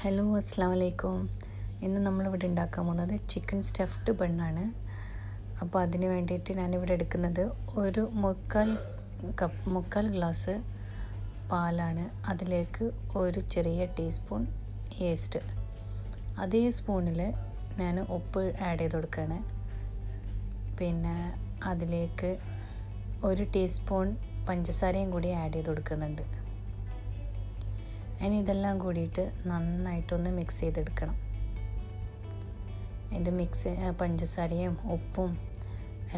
Hello അസ്സാം വലൈക്കും ഇന്ന് നമ്മളിവിടെ ഉണ്ടാക്കാൻ പോകുന്നത് ചിക്കൻ സ്റ്റഫ്ഡ് ബണ്ണാണ്. അപ്പോൾ അതിന് വേണ്ടിയിട്ട് ഞാനിവിടെ എടുക്കുന്നത് ഒരു മുക്കാൽ കപ്പ് മുക്കാൽ ഗ്ലാസ് പാലാണ്. അതിലേക്ക് ഒരു ചെറിയ ടീസ്പൂൺ ഈസ്റ്റ് അതേ സ്പൂണിൽ ഞാൻ ഉപ്പ് ആഡ് ചെയ്ത് കൊടുക്കുകയാണ്. പിന്നെ അതിലേക്ക് ഒരു ടീസ്പൂൺ പഞ്ചസാരയും കൂടി ആഡ് ചെയ്ത് കൊടുക്കുന്നുണ്ട്. ഇനി ഇതെല്ലാം കൂടിയിട്ട് നന്നായിട്ടൊന്ന് മിക്സ് ചെയ്തെടുക്കണം. ഇത് മിക്സ് പഞ്ചസാരയും ഉപ്പും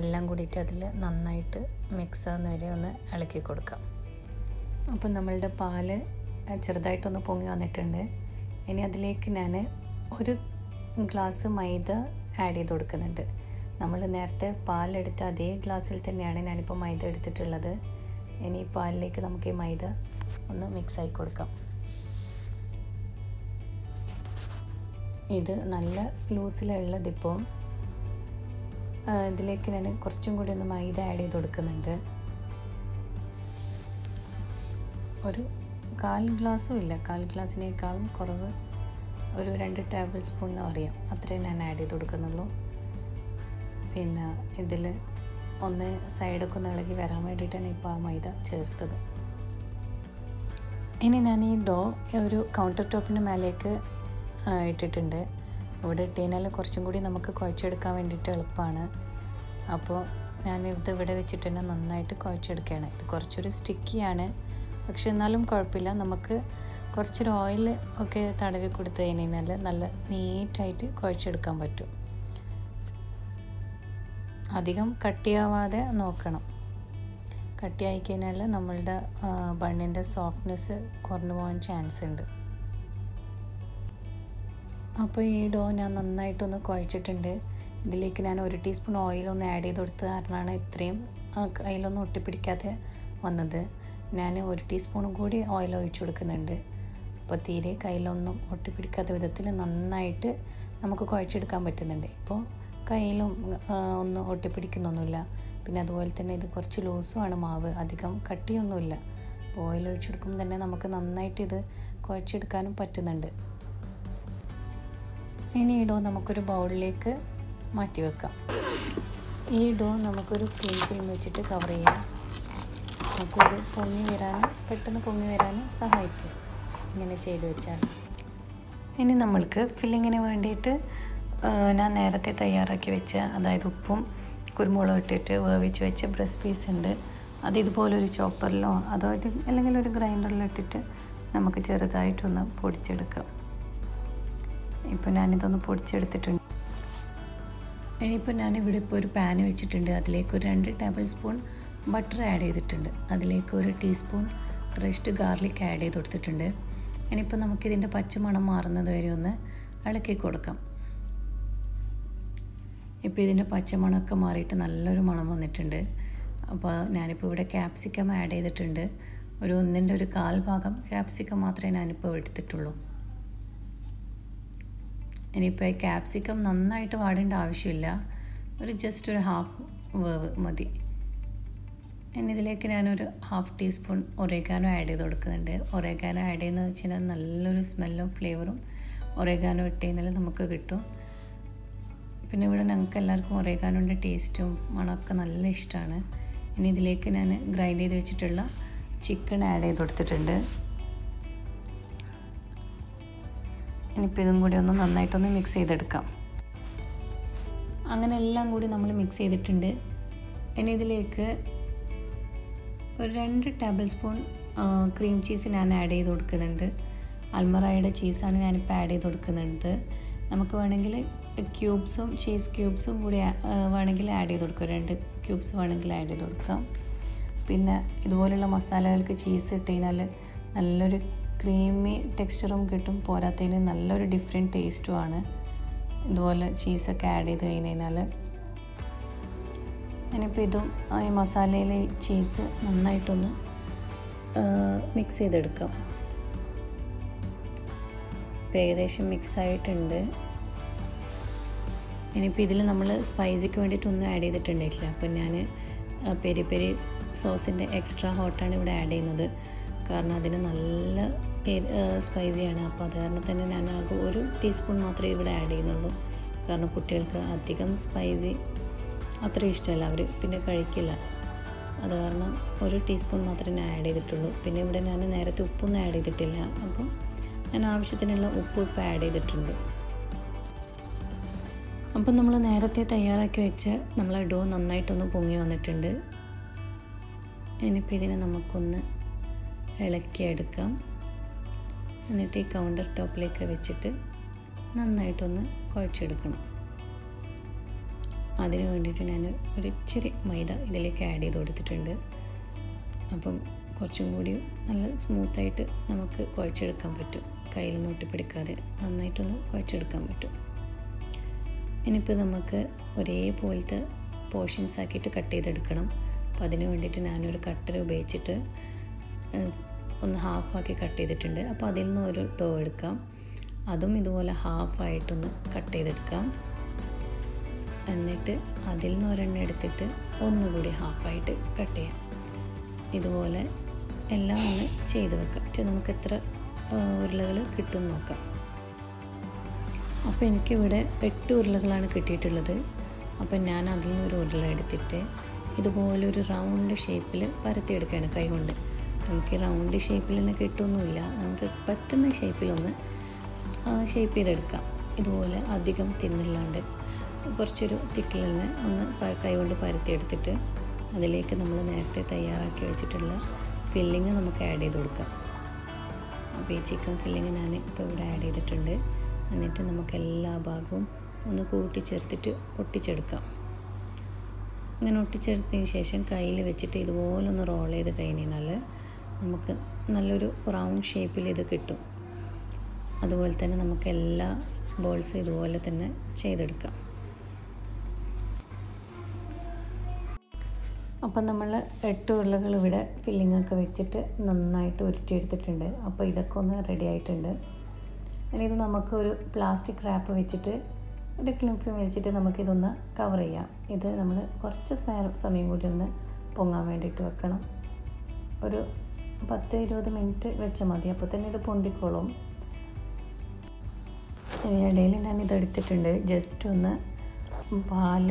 എല്ലാം കൂടിയിട്ട് അതിൽ നന്നായിട്ട് മിക്സ് ആകുന്ന വരെ ഒന്ന് ഇളക്കി കൊടുക്കാം. അപ്പം നമ്മളുടെ പാൽ ചെറുതായിട്ടൊന്ന് പൊങ്ങി വന്നിട്ടുണ്ട്. ഇനി അതിലേക്ക് ഞാൻ ഒരു ഗ്ലാസ് മൈദ ആഡ് ചെയ്ത് കൊടുക്കുന്നുണ്ട്. നമ്മൾ നേരത്തെ പാലെടുത്ത അതേ ഗ്ലാസ്സിൽ തന്നെയാണ് ഞാനിപ്പോൾ മൈദ എടുത്തിട്ടുള്ളത്. ഇനി ഈ പാലിലേക്ക് നമുക്ക് ഈ മൈദ ഒന്ന് മിക്സ് ആയി കൊടുക്കാം. ഇത് നല്ല ലൂസിലുള്ളത് ഇപ്പോൾ ഇതിലേക്ക് ഞാൻ കുറച്ചും കൂടി ഒന്ന് മൈദ ആഡ് ചെയ്ത് കൊടുക്കുന്നുണ്ട്. ഒരു കാൽ ഗ്ലാസ്സും ഇല്ല കാൽ ഗ്ലാസ്സിനേക്കാളും കുറവ് ഒരു രണ്ട് ടേബിൾ സ്പൂൺ എന്ന് പറയാം. അത്രയും ഞാൻ ആഡ് ചെയ്ത് കൊടുക്കുന്നുള്ളൂ. പിന്നെ ഇതിൽ ഒന്ന് സൈഡൊക്കെ ഒന്ന് ഇളകി വരാൻ വേണ്ടിയിട്ടാണ് ഇപ്പോൾ ആ മൈദ ചേർത്തത്. ഇനി ഞാൻ ഈ ഡോ ഒരു കൗണ്ടർ ടോപ്പിന്റെ മേലേക്ക് ഇട്ടിട്ടുണ്ട്. ഇവിടെ ഇട്ടുകഴിഞ്ഞാൽ കുറച്ചും കൂടി നമുക്ക് കുഴച്ചെടുക്കാൻ വേണ്ടിയിട്ട് എളുപ്പമാണ്. അപ്പോൾ ഞാൻ ഇത് ഇവിടെ വെച്ചിട്ട് തന്നെ നന്നായിട്ട് കുഴച്ചെടുക്കുകയാണ്. ഇത് കുറച്ചൊരു സ്റ്റിക്കിയാണ്. പക്ഷെ എന്നാലും കുഴപ്പമില്ല. നമുക്ക് കുറച്ചൊരു ഓയിൽ ഒക്കെ തടവി കൊടുത്തു കഴിഞ്ഞാൽ നല്ല നീറ്റായിട്ട് കുഴച്ചെടുക്കാൻ പറ്റും. അധികം കട്ടിയാവാതെ നോക്കണം. കട്ടിയായി കഴിഞ്ഞാൽ നമ്മളുടെ ബണ്ണിന്റെ സോഫ്റ്റ്നെസ് കുറഞ്ഞു പോകാൻ ചാൻസ് ഉണ്ട്. അപ്പോൾ ഈ ഡോ ഞാൻ നന്നായിട്ടൊന്ന് കുഴച്ചിട്ടുണ്ട്. ഇതിലേക്ക് ഞാൻ ഒരു ടീസ്പൂൺ ഓയിലൊന്ന് ആഡ് ചെയ്ത് കൊടുത്ത കാരണമാണ് ഇത്രയും കയ്യിലൊന്നും ഒട്ടിപ്പിടിക്കാതെ വന്നത്. ഞാൻ ഒരു ടീസ്പൂണും കൂടി ഓയിൽ ഒഴിച്ചു കൊടുക്കുന്നുണ്ട്. അപ്പോൾ തീരെ കയ്യിലൊന്നും ഒട്ടിപ്പിടിക്കാത്ത വിധത്തിൽ നന്നായിട്ട് നമുക്ക് കുഴച്ചെടുക്കാൻ പറ്റുന്നുണ്ട്. ഇപ്പോൾ കയ്യിലും ഒന്നും ഒട്ടിപ്പിടിക്കുന്നൊന്നുമില്ല. പിന്നെ അതുപോലെ തന്നെ ഇത് കുറച്ച് ലൂസുമാണ് മാവ് അധികം കട്ടിയൊന്നുമില്ല. ഓയിൽ ഒഴിച്ചെടുക്കുമ്പോൾ തന്നെ നമുക്ക് നന്നായിട്ട് ഇത് കുഴച്ചെടുക്കാനും പറ്റുന്നുണ്ട്. ഇനി ഈ ഡോ നമുക്കൊരു ബൗളിലേക്ക് മാറ്റി വെക്കാം. ഈ ഡോ നമുക്കൊരു ക്ലീൻ ഫിലിം വെച്ചിട്ട് കവർ ചെയ്യാം. നമുക്കത് പൊങ്ങി വരാനും പെട്ടെന്ന് പൊങ്ങി വരാനും സഹായിക്കും. ഇങ്ങനെ ചെയ്ത് വെച്ചാൽ. ഇനി നമ്മൾക്ക് ഫില്ലിങ്ങിന് വേണ്ടിയിട്ട് ഞാൻ നേരത്തെ തയ്യാറാക്കി വെച്ച അതായത് ഉപ്പും കുരുമുളകും ഇട്ടിട്ട് വേവിച്ച് വെച്ച ബ്രസ്റ്റ് പീസ് ഉണ്ട്. അത് ഇതുപോലൊരു ചോപ്പറിലോ അതോ അല്ലെങ്കിൽ ഒരു ഗ്രൈൻഡറിലോ ഇട്ടിട്ട് നമുക്ക് ചെറുതായിട്ടൊന്ന് പൊടിച്ചെടുക്കാം. ഇപ്പോൾ ഞാനിതൊന്ന് പൊടിച്ചെടുത്തിട്ടുണ്ട്. ഇനിയിപ്പോൾ ഞാനിവിടെ ഇപ്പോൾ ഒരു പാന് വെച്ചിട്ടുണ്ട്. അതിലേക്ക് ഒരു രണ്ട് ടേബിൾ സ്പൂൺ ബട്ടർ ആഡ് ചെയ്തിട്ടുണ്ട്. അതിലേക്ക് ഒരു ടീസ്പൂൺ ക്രഷ്ഡ് ഗാർലിക് ആഡ് ചെയ്ത് കൊടുത്തിട്ടുണ്ട്. ഇനിയിപ്പോൾ നമുക്കിതിന്റെ പച്ചമണം മാറുന്നത് വരെ ഒന്ന് ഇളക്കി കൊടുക്കാം. ഇപ്പോൾ ഇതിന്റെ പച്ചമണമൊക്കെ മാറിയിട്ട് നല്ലൊരു മണം വന്നിട്ടുണ്ട്. അപ്പോൾ ഞാനിപ്പോൾ ഇവിടെ ക്യാപ്സിക്കം ആഡ് ചെയ്തിട്ടുണ്ട്. ഒരു ഒന്നിന്റെ ഒരു കാൽ ഭാഗം ക്യാപ്സിക്കം മാത്രമേ ഞാനിപ്പോൾ എടുത്തിട്ടുള്ളൂ. ഇനിയിപ്പോൾ ക്യാപ്സിക്കം നന്നായിട്ട് വാടേണ്ട ആവശ്യമില്ല. ഒരു ജസ്റ്റ് ഒരു ഹാഫ് വേവ് മതി. ഇനി ഇതിലേക്ക് ഞാനൊരു ഹാഫ് ടീസ്പൂൺ ഒരേഗാനോ ആഡ് ചെയ്ത് കൊടുക്കുന്നുണ്ട്. ഒരേഗാനോ ആഡ് ചെയ്യുന്നത് വെച്ച് കഴിഞ്ഞാൽ നല്ലൊരു സ്മെല്ലും ഫ്ലേവറും ഒരേഗാനോ ഇട്ട് കഴിഞ്ഞാൽ നമുക്ക് കിട്ടും. പിന്നെ ഇവിടെ ഞങ്ങൾക്ക് എല്ലാവർക്കും ഒരേഗാനോന്റെ ടേസ്റ്റും മണമൊക്കെ നല്ല ഇഷ്ടമാണ്. ഇനി ഇതിലേക്ക് ഞാൻ ഗ്രൈൻഡ് ചെയ്ത് വെച്ചിട്ടുള്ള ചിക്കൻ ആഡ് ചെയ്ത് കൊടുത്തിട്ടുണ്ട്. ഇനിയിപ്പോൾ ഇതും കൂടി ഒന്ന് നന്നായിട്ടൊന്ന് മിക്സ് ചെയ്തെടുക്കാം. അങ്ങനെ എല്ലാം കൂടി നമ്മൾ മിക്സ് ചെയ്തിട്ടുണ്ട്. ഇനി ഇതിലേക്ക് ഒരു രണ്ട് ടേബിൾ സ്പൂൺ ക്രീം ചീസ് ഞാൻ ആഡ് ചെയ്ത് കൊടുക്കുന്നുണ്ട്. അൽമറായുടെ ചീസാണ് ഞാനിപ്പോൾ ആഡ് ചെയ്ത് കൊടുക്കുന്നുണ്ട്. നമുക്ക് വേണമെങ്കിൽ ക്യൂബ്സും ചീസ് ക്യൂബ്സും കൂടി വേണമെങ്കിൽ ആഡ് ചെയ്ത് കൊടുക്കാം. രണ്ട് ക്യൂബ്സ് വേണമെങ്കിൽ ആഡ് ചെയ്ത് കൊടുക്കാം. പിന്നെ ഇതുപോലുള്ള മസാലകൾക്ക് ചീസ് ഇട്ട് കഴിഞ്ഞാൽ നല്ലൊരു ക്രീമി ടെക്സ്ചറും കിട്ടും പോരാത്തതിന് നല്ലൊരു ഡിഫറെന്റ് ടേസ്റ്റുമാണ് ഇതുപോലെ ചീസൊക്കെ ആഡ് ചെയ്ത് കഴിഞ്ഞ് കഴിഞ്ഞാൽ ഞാനിപ്പോൾ ഇതും ഈ മസാലയിലെ ചീസ് നന്നായിട്ടൊന്ന് മിക്സ് ചെയ്തെടുക്കാം. ഇപ്പോൾ ഏകദേശം മിക്സ് ആയിട്ടുണ്ട്. ഇനിയിപ്പോൾ ഇതിൽ നമ്മൾ സ്പൈസിക്ക് വേണ്ടിയിട്ടൊന്നും ആഡ് ചെയ്തിട്ടുണ്ടായിട്ടില്ല. അപ്പം ഞാൻ പെരി പെരി സോസിന്റെ എക്സ്ട്രാ ഹോട്ടാണ് ഇവിടെ ആഡ് ചെയ്യുന്നത്. കാരണം അതിന് നല്ല സ്പൈസിയാണ് അപ്പോൾ അത് കാരണം തന്നെ ഞാൻ ആകെ ഒരു ടീസ്പൂൺ മാത്രമേ ഇവിടെ ആഡ് ചെയ്യുന്നുള്ളൂ. കാരണം കുട്ടികൾക്ക് അധികം സ്പൈസി അത്ര ഇഷ്ടമല്ല. അവർ പിന്നെ കഴിക്കില്ല. അത് കാരണം ഒരു ടീസ്പൂൺ മാത്രമേ ഞാൻ ആഡ് ചെയ്തിട്ടുള്ളൂ. പിന്നെ ഇവിടെ ഞാൻ നേരത്തെ ഉപ്പൊന്നും ആഡ് ചെയ്തിട്ടില്ല. അപ്പോൾ ഞാൻ ആവശ്യത്തിനുള്ള ഉപ്പ് ഇപ്പോൾ ആഡ് ചെയ്തിട്ടുണ്ട്. അപ്പം നമ്മൾ നേരത്തെ തയ്യാറാക്കി വെച്ച് നമ്മളെ ഡോ നന്നായിട്ടൊന്ന് പൊങ്ങി വന്നിട്ടുണ്ട്. ഇനിയിപ്പോൾ ഇതിനെ നമുക്കൊന്ന് ഇളക്കിയെടുക്കാം. എന്നിട്ട് ഈ കൗണ്ടർ ടോപ്പിലേക്ക് വെച്ചിട്ട് നന്നായിട്ടൊന്ന് കുഴച്ചെടുക്കണം. അതിന് വേണ്ടിയിട്ട് ഞാൻ ഒരു ഇച്ചിരി മൈദ ഇതിലേക്ക് ആഡ് ചെയ്ത് കൊടുത്തിട്ടുണ്ട്. അപ്പം കുറച്ചും കൂടി നല്ല സ്മൂത്തായിട്ട് നമുക്ക് കുഴച്ചെടുക്കാൻ പറ്റും. കയ്യിൽ നിന്ന് ഒട്ടിപ്പിടിക്കാതെ നന്നായിട്ടൊന്ന് കുഴച്ചെടുക്കാൻ പറ്റും. ഇനിയിപ്പോൾ നമുക്ക് ഒരേപോലത്തെ പോർഷൻസ് ആക്കിയിട്ട് കട്ട് ചെയ്തെടുക്കണം. അപ്പോൾ അതിന് വേണ്ടിയിട്ട് ഞാനൊരു കട്ടർ ഉപയോഗിച്ചിട്ട് ഒന്ന് ഹാഫാക്കി കട്ട് ചെയ്തിട്ടുണ്ട്. അപ്പോൾ അതിൽ നിന്ന് ഒരു ഡോ എടുക്കാം. അതും ഇതുപോലെ ഹാഫായിട്ടൊന്ന് കട്ട് ചെയ്തെടുക്കാം. എന്നിട്ട് അതിൽ നിന്ന് ഒരെണ്ണം എടുത്തിട്ട് ഒന്നുകൂടി ഹാഫായിട്ട് കട്ട് ചെയ്യാം. ഇതുപോലെ എല്ലാം ഒന്ന് ചെയ്ത് വെക്കാം. നമുക്ക് എത്ര ഉരുളകൾ കിട്ടും നോക്കാം. അപ്പോൾ എനിക്കിവിടെ എട്ട് ഉരുളകളാണ് കിട്ടിയിട്ടുള്ളത്. അപ്പം ഞാൻ അതിൽ നിന്ന് ഒരു ഉരുള എടുത്തിട്ട് ഇതുപോലെ ഒരു റൗണ്ട് ഷേപ്പിൽ പരത്തിയെടുക്കുകയാണ് കൈ കൊണ്ട് നമുക്ക് റൗണ്ട് ഷേപ്പിൽ തന്നെ കിട്ടുമൊന്നുമില്ല നമുക്ക് പറ്റുന്ന ഷേപ്പിലൊന്ന് ഷേപ്പ് ചെയ്തെടുക്കാം. ഇതുപോലെ അധികം തിന്നില്ലാണ്ട് കുറച്ചൊരു തിക്കിൽ തന്നെ ഒന്ന് കൈ കൊണ്ട് പരത്തിയെടുത്തിട്ട് അതിലേക്ക് നമ്മൾ നേരത്തെ തയ്യാറാക്കി വെച്ചിട്ടുള്ള ഫില്ലിങ് നമുക്ക് ആഡ് ചെയ്ത് കൊടുക്കാം. അപ്പോൾ ഈ ചിക്കൻ ഫില്ലിങ് ഞാൻ ഇപ്പോൾ ഇവിടെ ആഡ് ചെയ്തിട്ടുണ്ട്. എന്നിട്ട് നമുക്ക് എല്ലാ ഭാഗവും ഒന്ന് കൂട്ടിച്ചേർത്തിട്ട് ഒട്ടിച്ചെടുക്കാം. അങ്ങനെ ഒട്ടിച്ചെടുത്തതിന് ശേഷം കയ്യിൽ വെച്ചിട്ട് ഇതുപോലെ ഒന്ന് റോൾ ചെയ്ത് കഴിഞ്ഞാൽ നമുക്ക് നല്ലൊരു റൗണ്ട് ഷേപ്പിൽ ഇത് കിട്ടും. അതുപോലെ തന്നെ നമുക്ക് എല്ലാ ബോൾസും ഇതുപോലെ തന്നെ ചെയ്തെടുക്കാം. അപ്പം നമ്മൾ എട്ട് ഉരുളകൾ ഇവിടെ ഫില്ലിംഗ് ഒക്കെ വെച്ചിട്ട് നന്നായിട്ട് ഉരുട്ടിയെടുത്തിട്ടുണ്ട്. അപ്പോൾ ഇതൊക്കെ ഒന്ന് റെഡി ആയിട്ടുണ്ട്. ഇനി ഇത് നമുക്ക് ഒരു പ്ലാസ്റ്റിക് റാപ്പ് വെച്ചിട്ട് ഒരു ക്ലിം ഫിലിം വെച്ചിട്ട് നമുക്കിതൊന്ന് കവർ ചെയ്യാം. ഇത് നമ്മൾ കുറച്ച് സമയം കൂടി ഒന്ന് പൊങ്ങാൻ വേണ്ടിയിട്ട് വെക്കണം. ഒരു പത്ത് ഇരുപത് മിനിറ്റ് വെച്ചാൽ മതി. അപ്പോൾ തന്നെ ഇത് പൊന്തിക്കോളും. ഇടയിൽ ഞാൻ ഇത് എടുത്തിട്ടുണ്ട്. ജസ്റ്റ് ഒന്ന് പാൽ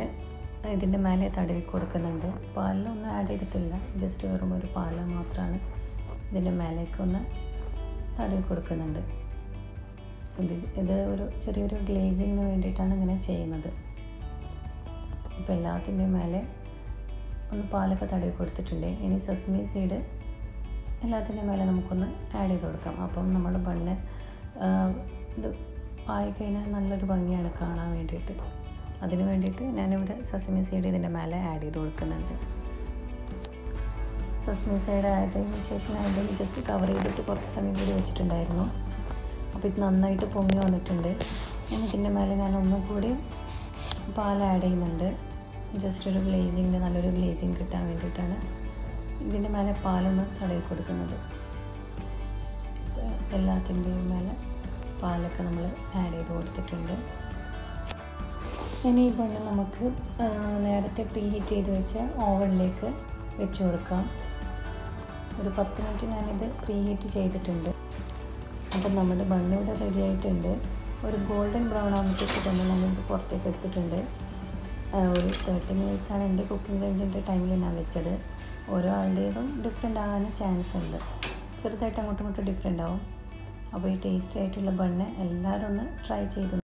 ഇതിന്റെ മേലെ തടവി കൊടുക്കുന്നുണ്ട്. പാലിലൊന്നും ആഡ് ചെയ്തിട്ടില്ല. ജസ്റ്റ് വെറും ഒരു പാൽ മാത്രമാണ് ഇതിന്റെ മേലേക്ക് ഒന്ന് തടവി കൊടുക്കുന്നുണ്ട്. ഇത് ഇത് ഒരു ചെറിയൊരു ഗ്ലേസിങ്ങിന് വേണ്ടിയിട്ടാണ് ഇങ്ങനെ ചെയ്യുന്നത്. അപ്പോൾ എല്ലാത്തിന്റെയും മേലെ ഒന്ന് പാലൊക്കെ തടവി കൊടുത്തിട്ടുണ്ട്. ഇനി സസ്മി സീഡ് എല്ലാത്തിന്റെ മേലെ നമുക്കൊന്ന് ആഡ് ചെയ്ത് കൊടുക്കാം. അപ്പം നമ്മുടെ ബണ്ണ് ഇത് ആയിക്കഴിഞ്ഞാൽ നല്ലൊരു ഭംഗിയാണ് കാണാൻ വേണ്ടിയിട്ട്. അതിന് വേണ്ടിയിട്ട് ഞാനിവിടെ സസ്മി സൈഡ് ഇതിന്റെ മേലെ ആഡ് ചെയ്ത് കൊടുക്കുന്നുണ്ട്. സസ്മി സൈഡ് ആയതിന് ശേഷം ഇതിൽ ജസ്റ്റ് കവർ ചെയ്തിട്ട് കുറച്ച് സമയം കൂടി വെച്ചിട്ടുണ്ടായിരുന്നു. അപ്പോൾ ഇത് നന്നായിട്ട് പൊങ്ങി വന്നിട്ടുണ്ട്. ഞാൻ ഇതിന്റെ മേലെ ഞാൻ ഒന്നും കൂടി പാൽ ആഡ് ചെയ്യുന്നുണ്ട്. ജസ്റ്റ് ഒരു ഗ്ലേസിങ്ങിന് നല്ലൊരു ഗ്ലേസിങ് കിട്ടാൻ വേണ്ടിയിട്ടാണ് ഇതിന്റെ മേലെ പാലൊന്ന് തടവി കൊടുക്കുന്നത്. എല്ലാത്തിന്റെയും മേലെ പാലൊക്കെ നമ്മൾ ആഡ് ചെയ്ത് കൊടുത്തിട്ടുണ്ട്. ഇനി ഈ നമുക്ക് നേരത്തെ പ്രീ ഹീറ്റ് ചെയ്ത് വെച്ച ഓവനിലേക്ക് വെച്ച് കൊടുക്കാം. ഒരു പത്ത് മിനിറ്റ് ഞാനിത് പ്രീ ഹീറ്റ് ചെയ്തിട്ടുണ്ട്. അപ്പം നമ്മുടെ ബണ്ണ് ഇവിടെ റെഡി ആയിട്ടുണ്ട്. ഒരു ഗോൾഡൻ ബ്രൗൺ ആകുമ്പോഴത്തേക്ക് തന്നെ നമ്മളിത് പുറത്തേക്ക് എടുത്തിട്ടുണ്ട്. ഒരു തേർട്ടി മിനിറ്റ്സാണ് എന്റെ കുക്കിംഗ് റേഞ്ചിന്റെ ടൈമിൽ ഞാൻ വെച്ചത്. ഓരോ ആളുടേതും ഡിഫറെന്റ് ആകാനും ചാൻസ് ഉണ്ട്. ചെറുതായിട്ട് അങ്ങോട്ടും ഇങ്ങോട്ടും ഡിഫറെന്റ് ആവും. അപ്പോൾ ഈ ടേസ്റ്റി ആയിട്ടുള്ള ബണ്ണ് എല്ലാവരും ഒന്ന് ട്രൈ ചെയ്ത്